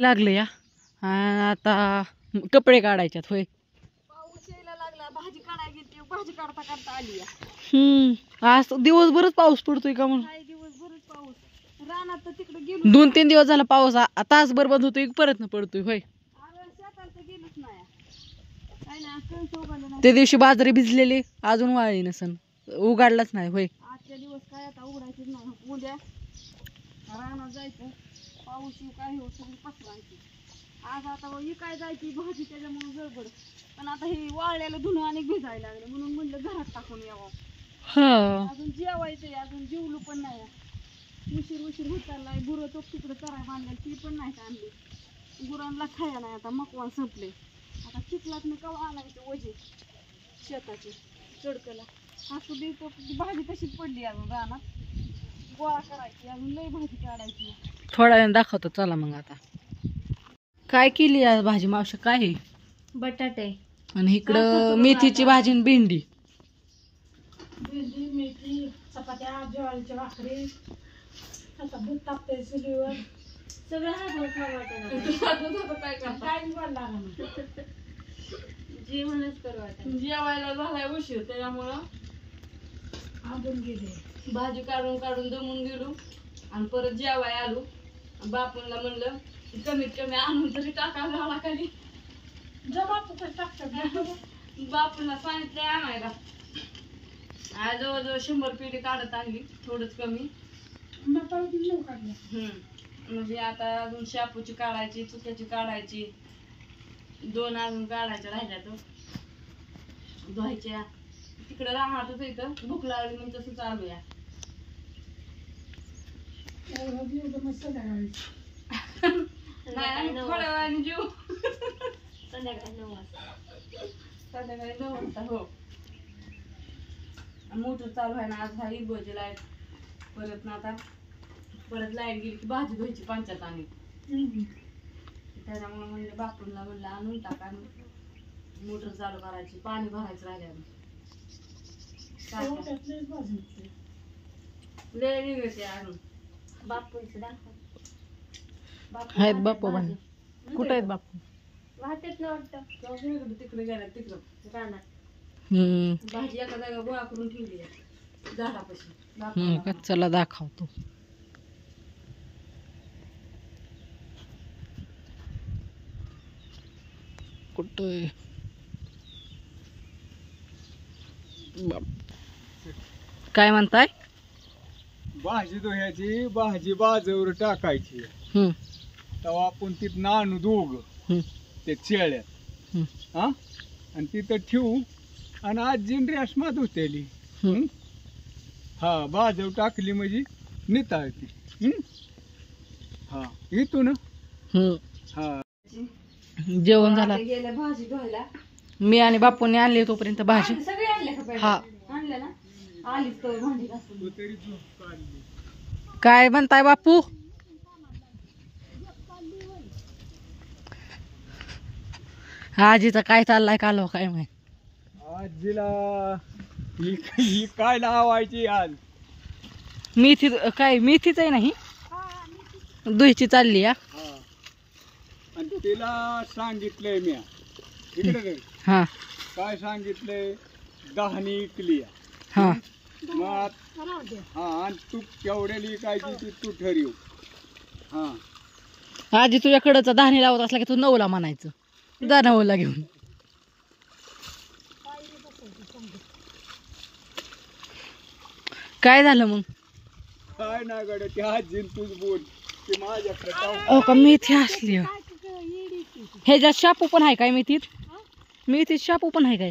लागले या. आता कपडे काढायच्यात होय. भाजी काढता काढता आली हम्म आज दिवसभरच पाऊस पडतोय का म्हणून? काही दिवस भरच पाऊस? रानात तर तिकडे गेलो दोन तीन दिवस झाला पाऊस आ- तासभर बंद होतोय परत न पडतोय होय. गेलोच नाही त्या दिवशी बाजरी भिजलेली अजून वाळली नसन उघडलाच नाही होय. आजच्या दिवस काय आता नाही. उद्या रानात जायचं. पाऊस येऊ काय होऊ सगळी पसरायची. आज आता काय जायची? भाजी त्याच्यामुळे गडबड. पण आता हे वाळलेलं धुणं आणि भिजायला लागलं. म्हणून म्हणलं घरात टाकून यावं. हा. अजून जेवायचंय अजून जेवलो पण नाही. उशीर उशीर होत चाललाय. गुरं तो तिकडे चराय बांधले ती पण नाही आणली. गुरांना खाया नाही आता मकवान संपले. आता चिखलात मी कवा आणायचे? वजे. शेताचे. चडकला. असू दे तो ती भाजी तशीच पडली अजून रानात. गोळा करायची अजून लई भाजी काढायची. थोड्या वेळाने दाखवतो चला मग आता. काय केली आज भाजी मावशी काय आहे? बटाटे. आणि इकडं मेथीची भाजी आणि भेंडी. भेंडी मेथी चपात्या ज्वारीच्या भाकरी. आता तापते चुलीवर. सगळं काय जेवणच करू जेवायला झालाय उशीर त्याच्यामुळं गेले. भाजी काढून काढून दमून गेलो. आणि परत जेवाय आलो. बापूला म्हणलं कमीत कमी आणून तरी टाकायला झाला टाकतात बापूला सांगितलं आणायला. आज जवळजवळ शंभर पेटी काढत आणली थोडंच कमी. हम्म. म्हणजे आता अजून शापूची काढायची चुक्याची काढायची. दोन अजून काढायच्या राहिल्या तर हो. धुवायच्या. तिकडे राहणार इथं. भूक लागली म्हणून तसं चालूया. नाही थोड्या वेळाने जेऊ संध्याकाळी नऊ वाजता संध्याकाळी नऊ वाजता हो मोटर चालू आहे ना आज हा इबोची लाइट परत ना आता परत लाइट गेली की भाजी धुवायची पंचायत आणि त्याच्यामुळे म्हणले बापूंला म्हणलं आणून टाका मोटर चालू करायची पाणी भरायचं राहिलं लय निघते आणून बापूंचं दाखव. आहेत बापू बाई कुठं आहेत बापू? वाहतेच ना वाटतं. तिकडे गेला तिकडं. रानात. हम्म. भाजी एका जागा गोळा करून ठेवली आहे. झाडापाशी. हम्म का चला दाखवतो. कुठं आहे? बाप. काय म्हणताय? भाजी धुयाची भाजी बाजूवर टाकायची. हम्म. तेव्हा आपण तिथं आणू दोघ. हम्म. ते चेळ्यात हम्म. हा? आणि तिथं ठेवू. आणि आज जिंड्री मात होतेली हम्म. हा बाजू टाकली म्हणजे निताळती. हम्म? हा इथून? हम्म. हा. जेवण झालं. भाजी धुवायला. मी आणि बापूने आणली तोपर्यंत भाजी. सगळे आणले का हा. आणले ना? आलीच तर भांडी घासून काय म्हणताय बापू? आजीचा काय चाललाय कालो काय माहीत आजीला ही ही काय लावायची आज? मेथी काय मेथीच आहे नाही दुहीची चालली या हा. आणि तिला सांगितलंय मी. हा. काय सांगितलंय? दहानी इकली हा. मग हा आणि तू केवढ्याली काय ती तू ठरव. हा. आजी तुझ्याकडचा धान्य लावत असला की तू नऊला म्हणायचं. जा नऊला घेऊन. काय झालं मग? काय ना गड्या ते तूच बोल. ते माझ्याकडे टाक. अहो का मेथी असली? हो. ह्याच्यात शापू पण आहे काय मेथीत? मेथीत शापू पण आहे काय?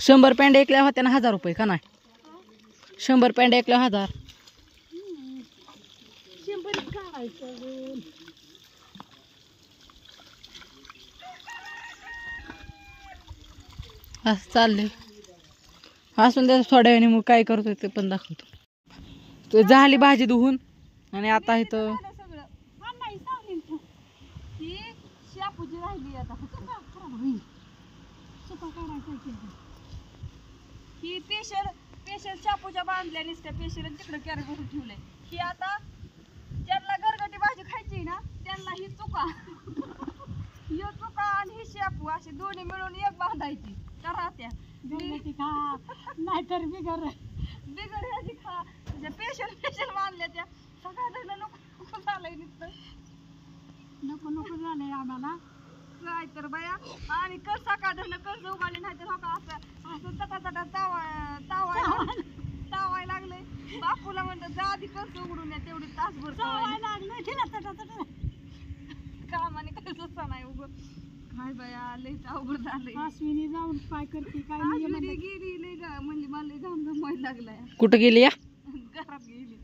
शंभर पेंड्या ऐकल्या होत्या ना हजार रुपये का नाही शंभर पेंड्या ऐकल्या हजार असं चाललंय असून द्या थोड्या वेळाने मग काय करतोय ते पण दाखवतो तो झाली भाजी धुवून आणि आता इथं हा ही राहिली आता चुका काढायचा ही पेशल पेशल शापूच्या बांधल्या नुसत्या पेशल तिकडे कॅरेट भरून ठेवलंय. ही आता त्यांना गरगटी भाजी खायची ना त्यांना ही चुका. ही चुका आणि ही शापू अशी दोन्ही मिळून एक बांधायची. करा त्या खा नाहीतर बिगर. बिगर ह्याची खा. म्हणजे पेशल पेशल बांधल्या त्या. सकाळ नको नको झालंय नुसतं. नको नको झालंय आम्हाला. काय तर बाया. आणि कर सकाळ कर्ज उगाली नाही तर हो का असं असं तटा तटा तावा तावाय लागले. बापूला म्हणतात जा आधी कर्ज उघडून या तेवढी तासभर तावाय लागले. तिला कामाने कर्ज नाही उग काय बाया लयच अवघड झालंय. अश्विनी जाऊन काय करते काय अश्विनी गेली लय गा- म्हणजे मला लय घाम घाम व्हायला लागलाय. कुठं गेली या? घरात गेली.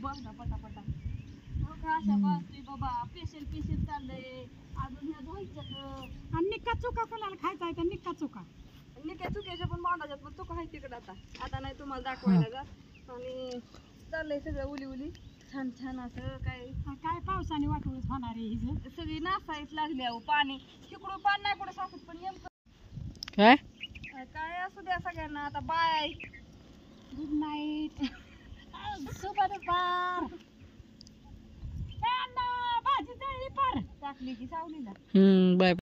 बघ पटापटा. हो का अशा बाजरी बाबा पेशल पेशल चाललंय. अजून ह्या धुवायच्यात आणि निक्का चुका कोणाला खायचा आहे तर निक्का चुका. निक्या चुक्याच्या पण मांडाच्यात पण चुका आहे तिकडं आता. आता नाही तुम्हाला दाखवायला जा आणि चाललंय सगळं उली उली. छान छान असं काय. काय पावसाने वाटवून होणार आहे हिचं सगळी नासायच लागली अहो पाणी. तिकडून पाणी नाही कुठं साचत पण नेमकं काय? काय- काय असू द्या सगळ्यांना आता बाय. गुड नाईट भाजी जळली पार. टाकली की सावलीला. हम्म बाय.